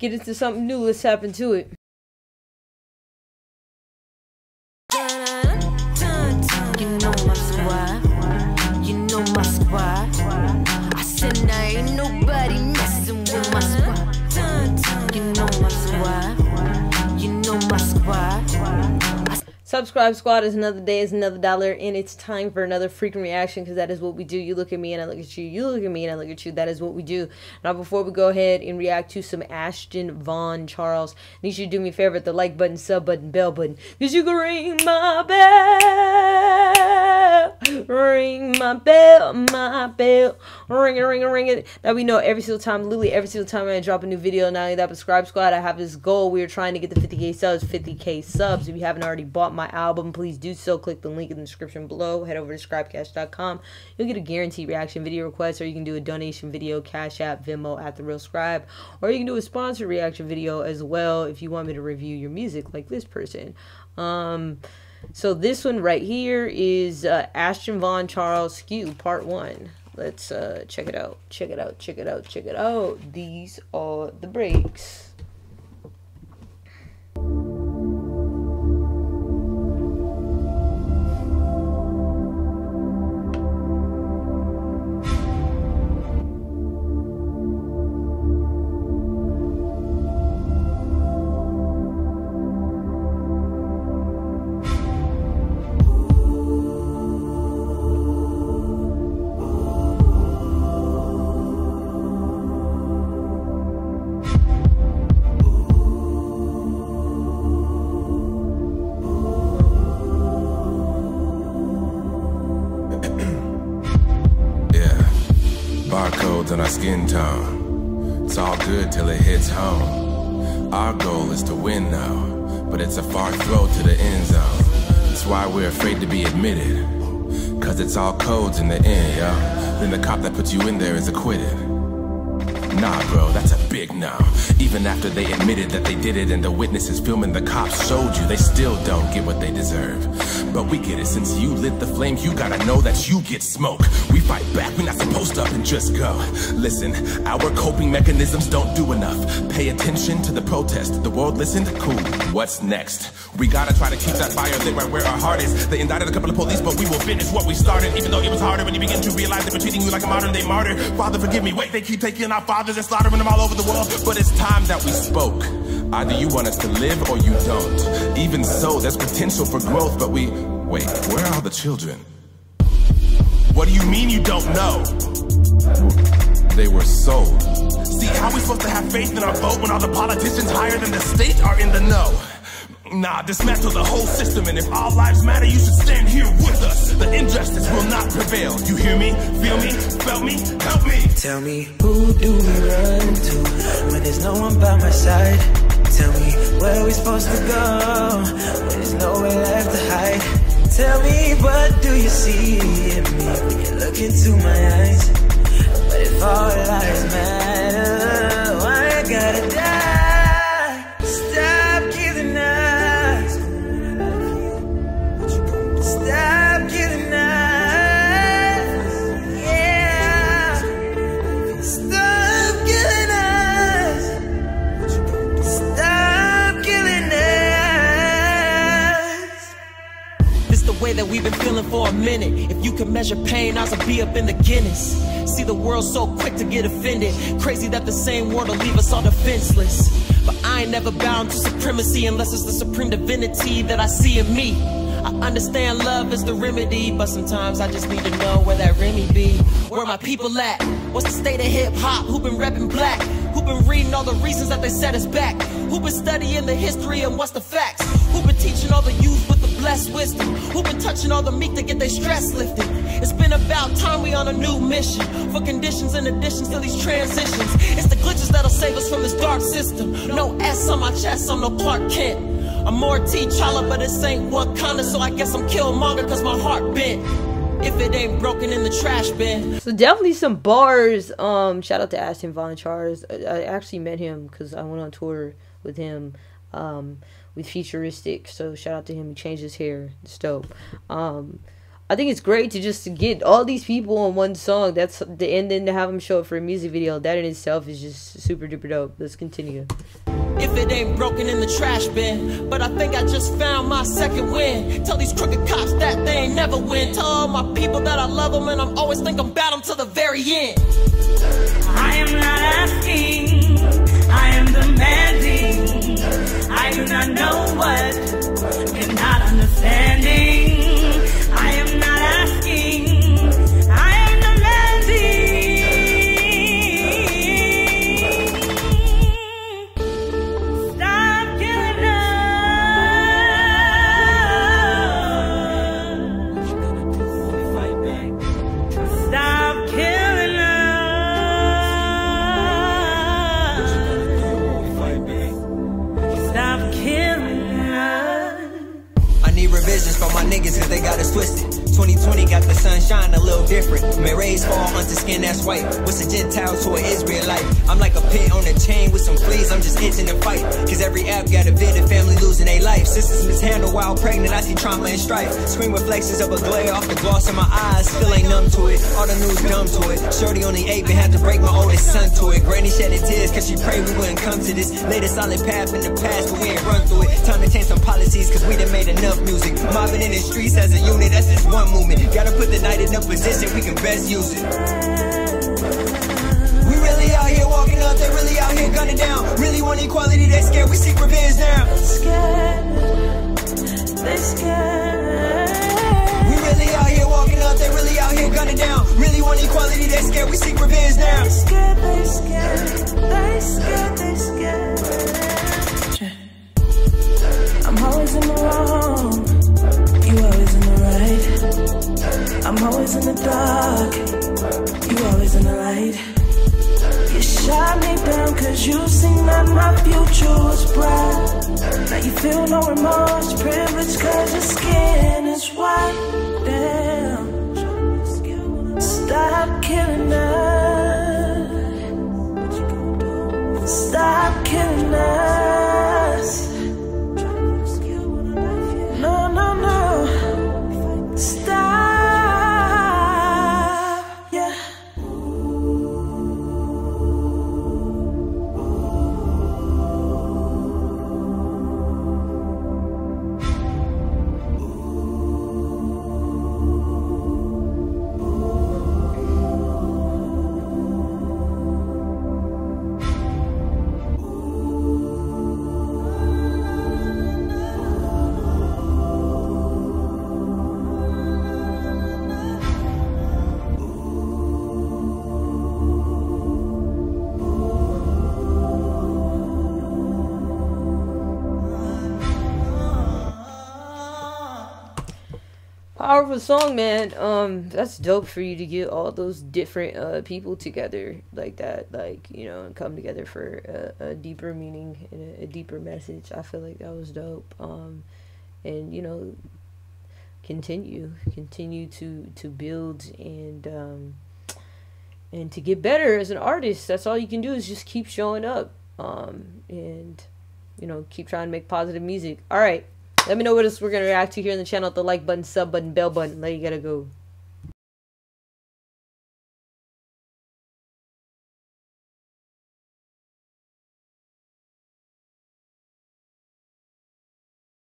get into something new. Let's tap into it. You know my squad. You know my squad. I said now ain't nobody messing with my squad. You know my squad. You know my squad. Subscribe Squad is another day, is another dollar, and it's time for another freaking reaction because that is what we do. You look at me and I look at you. You look at me and I look at you. That is what we do. Now, before we go ahead and react to some Ashton Vaughn Charles, I need you to do me a favor the like button, sub button, bell button because you can ring my bell. Ring my bell, my bell. Ring it, ring it, ring it. That we know every single time, literally every single time I drop a new video. Not only that, but Subscribe Squad, I have this goal. We are trying to get the 50k subs, 50k subs. If you haven't already bought my album, please do so. Click the link in the description below. Head over to scribecash.com. You'll get a guaranteed reaction video request, or you can do a donation video, Cash App, Venmo at the Real Scribe, or you can do a sponsored reaction video as well if you want me to review your music like this person. Um, so this one right here is uh, Ashton Vaughn Charles SKU Part One. Let's uh, check it out. Check it out. Check it out. Check it out. These are the breaks. Barcodes on our skin tone. It's all good till it hits home. Our goal is to win now, but it's a far throw to the end zone. That's why we're afraid to be admitted. Cause it's all codes in the end, yeah. Then the cop that put you in there is acquitted. Nah, bro, that's a big no. Even after they admitted that they did it and the witnesses filming the cops showed you, they still don't get what they deserve. But we get it, since you lit the flame, you gotta know that you get smoke. We fight back, we're not supposed to up and just go. Listen, our coping mechanisms don't do enough. Pay attention to the protest. The world listened? Cool. What's next? We gotta try to keep that fire lit right where our heart is. They indicted a couple of police, but we will finish what we started. Even though it was harder when you begin to realize they were treating you like a modern day martyr. Father, forgive me. Wait, they keep taking our fathers and slaughtering them all over the world. But it's time that we spoke. Either you want us to live or you don't. Even so, there's potential for growth, but we. Wait, where are the children? What do you mean you don't know? They were sold. See, how we supposed to have faith in our vote when all the politicians higher than the state are in the know? Nah, dismantle the whole system, and if all lives matter, you should stand here with us. The injustice will not prevail. You hear me? Feel me? Felt me? Help me! Tell me who do we run to when there's no one by my side? Tell me where we supposed to go when there's nowhere left to hide. Tell me what do you see in me when you look into my eyes? But if all lives matter, way that we've been feeling for a minute. If you can measure pain, will be up in the Guinness. See the world so quick to get offended. Crazy that the same word will leave us all defenseless. But I ain't never bound to supremacy unless it's the supreme divinity that I see in me. I understand love is the remedy, but sometimes I just need to know where that Remy be. Where my people at? What's the state of hip hop? Who been repping black? Who been reading all the reasons that they set us back? Who been studying the history and what's the facts? Who been teaching all the youth blessed wisdom? Who been touching all the meek to get their stress lifted? It's been about time we on a new mission for conditions and additions to these transitions. It's the glitches that'll save us from this dark system. No S on my chest, I'm no Clark Kent. I'm more T'Challa, but this ain't Wakanda, so I guess I'm Killmonger cause my heart bent. If it ain't broken in the trash bin. So definitely some bars. Um, shout out to Ashton Vaughn Charles. I, I actually met him because I went on tour with him. Um, with Futuristic. So shout out to him. He changed his hair. It's dope. Um, I think it's great to just get all these people on one song. That's the end and then to have them show up for a music video. That in itself is just super duper dope. Let's continue. If it ain't broken in the trash bin, but I think I just found my second win. Tell these crooked cops that they ain't never win. Tell all my people that I love them and I'm always thinking about them to the very end. I am not asking, Revisions for my niggas cause they got us twisted. 2020 got the sunshine a little different. May rays fall onto skin that's white. What's a Gentile to an Israelite? I'm like a pit on a chain with some fleas. I'm just itching to fight. Cause every app got a vid of family losing their life. Sisters mishandled while pregnant. I see trauma and strife. Screen reflections of a glare off the gloss in my eyes. Still ain't numb to it. All the news dumb to it. Shorty only eight, but had to break my oldest son to it. Granny shedding tears cause she prayed we wouldn't come to this. Laid a solid path in the past, but we ain't run through it. Time to change some policies cause we done made enough music. Mobbing in the streets as a unit, that's just one movement. Gotta put the night in a position we can best use it. We really out here walking up, they really out here gunning down. Really want equality, they scared, we seek revenge now. scared. They scared. We really out here walking up, they really out here gunning down. Really want equality, they scared, we seek revenge now. They scared. They scared. They scared. They scared. I'm always in the dark. You always in the light. You shot me down cause you seen that my future was bright. Now you feel no remorse, privilege cause your skin is white. Powerful song, man. Um, that's dope for you to get all those different uh people together like that, like you know, and come together for a, a deeper meaning and a, a deeper message. I feel like that was dope. Um, and you know, continue, continue to to build and um and to get better as an artist. That's all you can do is just keep showing up. Um, and you know, keep trying to make positive music. All right. Let me know what else we're gonna react to here in the channel. The like button, sub button, bell button. There you gotta go.